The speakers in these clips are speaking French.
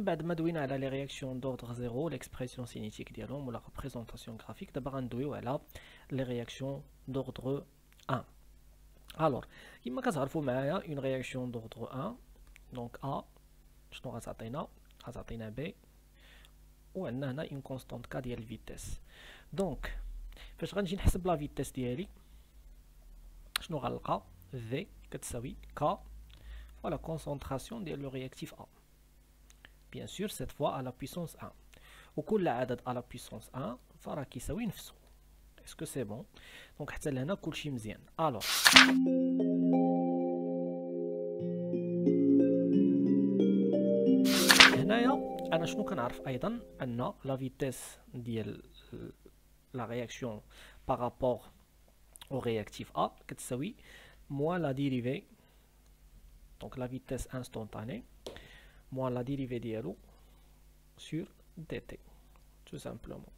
من بعد ما دوينا على لي رياكسيون دوردر زيرو ليكسبرسيون سينيتيك ديالهم ولا ريبريزونطاسيون غرافيك دابا غندويو على لي رياكسيون دوردر 1 الوغ كيما كتعرفوا معايا اون رياكسيون دوردر 1 دونك ا شنو غتعطينا غتعطينا بي وعندنا هنا اون كونستانت كا ديال الفيتيس دونك فاش غنجي نحسب لا فيتيس ديالي شنو غنلقى في كتساوي كا فوالا كونسونطراسيون ديال لو رياكتيف ا بيان سور سيت فوا على بويسونس 1 وكل عدد على بويسونس 1 فراه كيساوي نفسه اسكو سي بون دونك حتى لهنا كلشي مزيان الوغ هنايا انا شنو كنعرف ايضا ان لا فيتيس ديال لا رياكسيون بارابور au réactif A كتساوي moins la dérivée donc la vitesse instantanée moins la dérivée ديالو sur dt tout simplement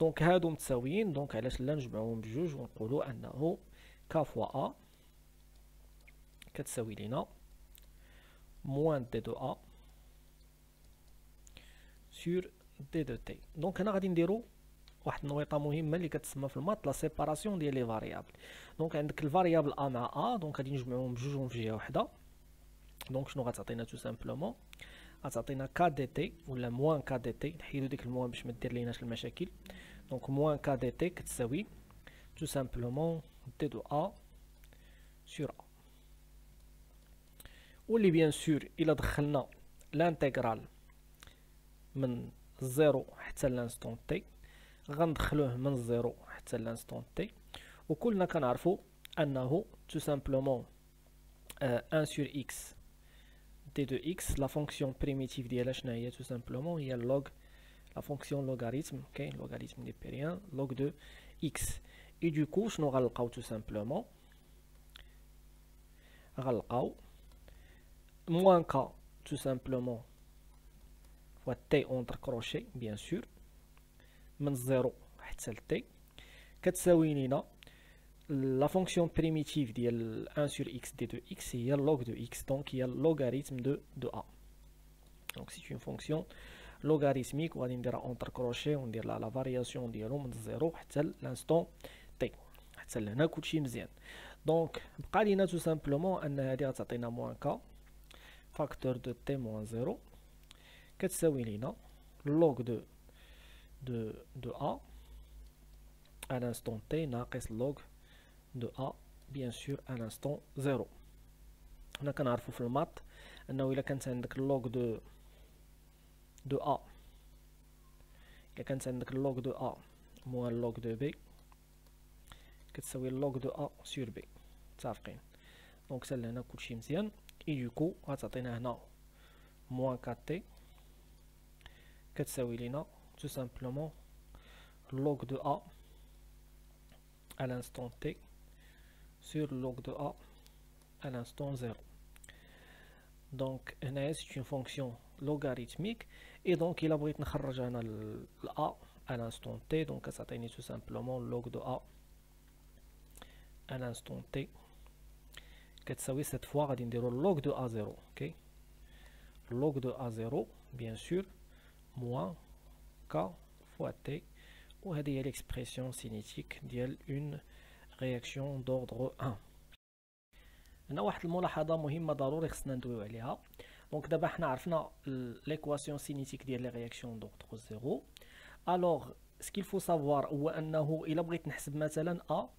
دونك هادو متساويين دونك علاش لا نجمعوهم بجوج ونقولوا انه ك فوا ا كتساوي لينا موان دي دو ا سور دي دو تي دونك هنا غادي نديرو واحد النويطه مهمه اللي كتسمى في المات لا سيباراسيون ديال لي فاريابل دونك عندك الفاريابل ا مع ا دونك غادي نجمعوهم بجوجهم في جهه وحده دونك شنو غتعطينا تو سامبلومون غتعطينا ك دي تي ولا موان ك دي تي نحيدو ديك الموان باش ما دير ليناش المشاكل دونك موان ك دي تي كتساوي تو سامبلومون دي دو ا سور ا واللي بيان سور الا دخلنا لانتيغرال من زيرو حتى لانستون تي غندخلوه من زيرو حتى لانستون تي وكلنا كنعرفوا انه تو سامبلومون 1 سور اكس دي دو اكس لا فونكسيون بريميتيف ديالها شنو هي تو سامبلومون هي لوغ لا فونكسيون لوغاريتم كاين لوغاريتم دي بيريان لوغ دو اكس اي دو كو شنو غنلقاو تو سامبلومون غنلقاو موان كا tout simplement fois t entre crochets bien sûr من الزيرو حتى ل t كتساوي لينا لا فونكسيون بريميتيف ديال 1 sur x دي دو x هي log de x donc هي logarithme de de a donc c'est une fonction logarithmique وغادي نديرها اونتر كروشي وندير لها لا فارياسيون ديالو من الزيرو حتى لانستون تي حتى لهنا كلشي مزيان دونك بقى لينا تو سامبلومون ان هادي غتعطينا موان كا فاكتور دو تي موان زيرو كتساوي لينا لوغ دو دو دو ا à l'instant t ناقص log de a bien sûr à l'instant 0 هنا كنعرفو في المات انه الا كانت عندك log de de a الا كانت عندك log de a موان log de b كتساوي log de a sur b متفقين دونك حتى لهنا كلشي مزيان اي دوكو غتعطينا هنا موان 4 تي كتساوي لينا tout simplement log de A à l'instant t sur log de A à l'instant 0. Donc, c'est une fonction logarithmique et donc il a besoin de A à l'instant t, donc ça t'atteigne tout simplement log de A à l'instant t. cette fois, on va dire log de A0. ok Log de A0, bien sûr, moins k fois t وهذه هي l'expression cinétique ديال une réaction d'ordre 1 هنا واحد الملاحظة مهمة ضروري خصنا ندويو عليها. دونك دابا حنا عرفنا ليكواسيون سينيتيك ديال لي رياكسيون دوردر زيرو الوغ سكيل فو سافوار هو أنه إلا بغيت نحسب مثلا ا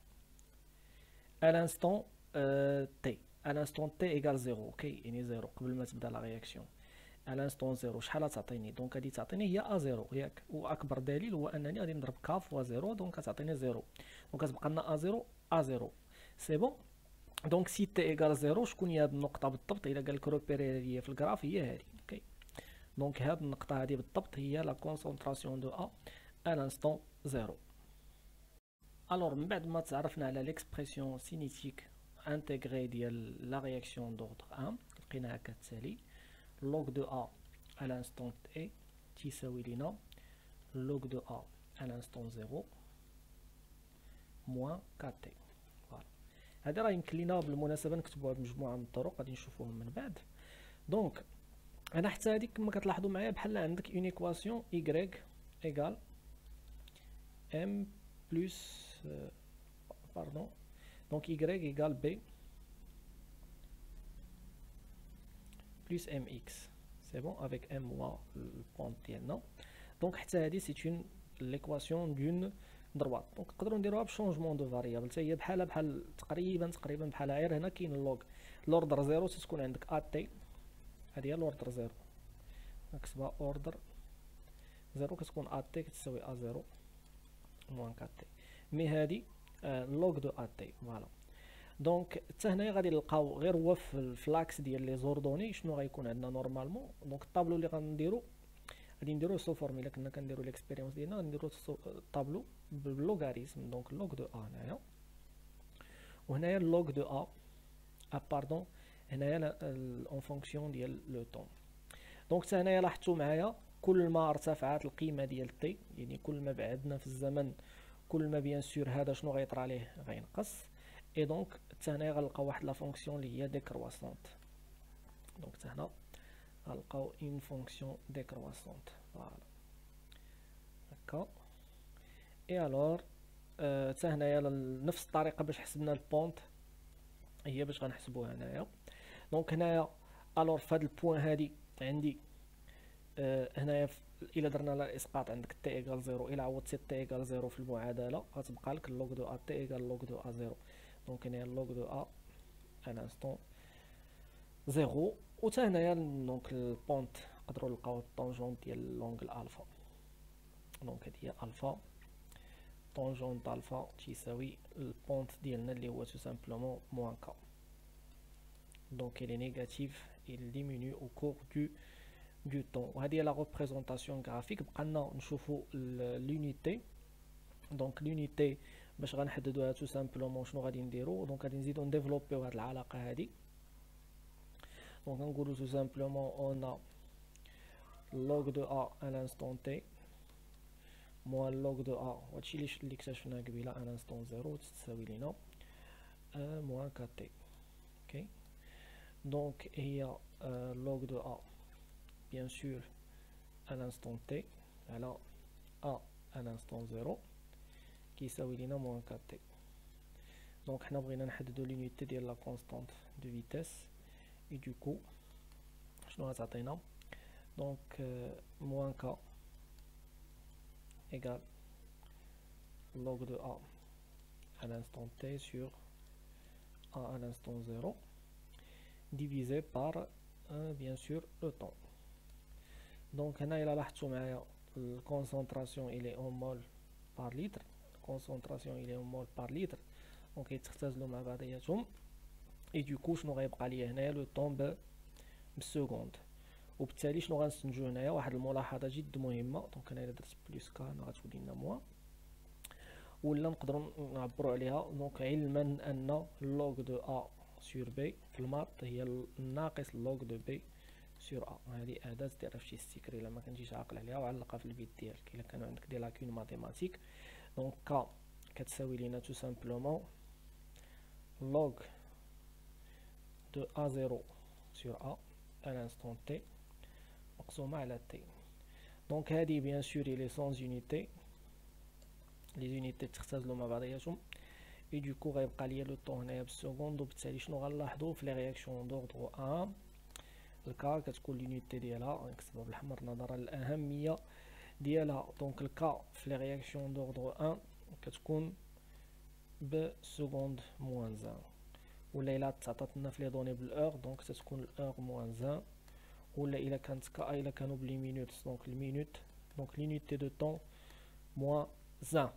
t. À l'instant t égale 0 أوكي يعني 0 قبل ما تبدأ لا رياكسيون الانستون زيرو شحال تعطيني؟ دونك غادي تعطيني هي أ زيرو. ياك وأكبر دليل هو أنني غادي نضرب ك فوا زيرو دونك غتعطيني زيرو. دونك كتبقى لنا أ زيرو أ زيرو. سي بون دونك سي تي ايكال زيرو شكون هي هاد النقطة بالضبط؟ إلا قال روبيري هي في الكراف هي هادي أوكي دونك هاد النقطة هادي بالضبط هي لا كونسونطراسيون دو ا الانستون زيرو. الوغ من بعد ما تعرفنا على ليكسبرسيون سينيتيك انتيغري ديال لا رياكسيون دوردر 1 لقيناها كتسالي log de A à l'instant t تساوي لنا log de A à l'instant 0 moins 4t فوالا هذا راه يمكن لينا بالمناسبه نكتبوها بمجموعه من الطرق غادي نشوفوهم من بعد دونك انا حتى هذيك كما كتلاحظوا معايا بحال عندك اون ايكواسيون y ايغال m plus euh, pardon donc y égale b plus mx c'est bon avec m moi le point non donc c'est une l'équation d'une droite donc نقدروا نديروها بشونجمون دو فاريابل حتى هي بحالها بحال تقريبا تقريبا بحالها غير هنا كاين اللوغ لوردر زيرو تكون عندك ا تي هذه هي لوردر زيرو نكتبها اوردر زيرو كتكون ا تي كتساوي ا زيرو موان 4 تي مي هادي لوغ دو ا تي فوالا دونك حتى هنايا غادي نلقاو غير هو في الفلاكس ديال لي زوردوني شنو غيكون عندنا نورمالمون دونك الطابلو اللي غنديرو غادي نديرو سو فورم الا كنا كنديرو ليكسبيريونس ديالنا غنديرو الطابلو باللوغاريتم دونك لوغ دو ا هنايا وهنايا لوغ دو ا ا باردون هنايا اون فونكسيون ديال لو طون دونك حتى هنايا لاحظتوا معايا كل ما ارتفعت القيمه ديال تي يعني كل ما بعدنا في الزمن كل ما بيان سور هذا شنو غيطرى عليه غينقص اي دونك هنايا غنلقاو واحد لا فونكسيون اللي هي ديكرواسونت دونك حتى هنا غنلقاو اون فونكسيون ديكرواسونت فوالا هكا اي الور حتى هنايا نفس الطريقة باش حسبنا البونت. هي باش غنحسبوها هنايا. دونك هنايا الور في هاد البوان هادي عندي آه هنايا إلا درنا الاسقاط عندك تي ايكال زيرو إلا عوضتي تي ايكال زيرو في المعادلة غتبقى لك لوغ دو ا تي ايكال لوغ دو ا زيرو. دونك هنايا لوغ دو ا ان انستون زيرو و حتى هنايا دونك البونت نقدروا نلقاو الطونجونت ديال لونغل الفا دونك هادي هي الفا طونجونت الفا تيساوي البونت ديالنا اللي هو تو سامبلومون موان كا دونك il est négatif il diminue au cours du du temps وهذه هي لا ريبريزونطاسيون غرافيك بقى لنا نشوفوا l'unité دونك l'unité باش غنحددوها تو سامبلومون شنو غادي نديرو دونك غادي نزيدو نديفلوبيو هاد العلاقه هادي دونك نقولو تو سامبلومون اون ا log de a à l'instant t moins log de a وهادشي اللي اكتشفنا قبيله à l'instant 0 تساوي لينا 1 moins 4t اوكي دونك هي log de a bien sûr à l'instant t alors a à l'instant 0 كيساوي لينا موان 4 t دونك حنا بغينا نحددو لونيتي ديال لا كونستانت دو فيتيس اي دو كو شنو غتعطينا دونك موان ك égale log de a à l'instant t sur a à l'instant 0 divisé par euh, bien sûr le temps دونك هنا الى لاحظتوا معايا الكونسونطراسيون الي اون مول بار لتر الكونسونطراسيون الي اون مول بار لتر دونك كيتختزلوا مع بعضياتهم اي دوكو شنو غيبقى ليا هنايا لو طون بالسكوند وبالتالي شنو غنستنتجو هنايا واحد الملاحظه جد مهمه دونك أنا الا درت بلوس كا هنا غتولي لنا موان ولا نقدروا نعبروا عليها دونك علما ان لوغ دو ا سور بي في الماط هي الناقص لوغ دو بي سور ا هذه اداه ديرها في شي ستيكر الا ما كنتيش عاقل عليها وعلقها في البيت ديالك الا كانوا عندك دي لاكون ماتيماتيك دونك ك كتساوي لينا تو سامبلومون log de a0 sur a à l'instant t مقسومة على t دونك هذه بيان سور لي سونز يونيتي لي زونيتي تختزلوا مع بعضياتهم اي دوكو غيبقى ليا لو طون هنايا بالسكوند وبالتالي شنو غنلاحظوا في لي رياكسيون دوردغ 1 الكا كتكون لونيتي ديالها نكتبها بالحمر نظرا للاهميه ديالها دونك الكا في لي رياكسيون دوردغ 1 كتكون بسكوند موان زان ولا الا تعطات لنا في لي دوني بالاور دونك تتكون الاور موان زان ولا الا كانت كا الا كانوا بلي مينوت دونك المينوت دونك لونيتي دو طون موان زان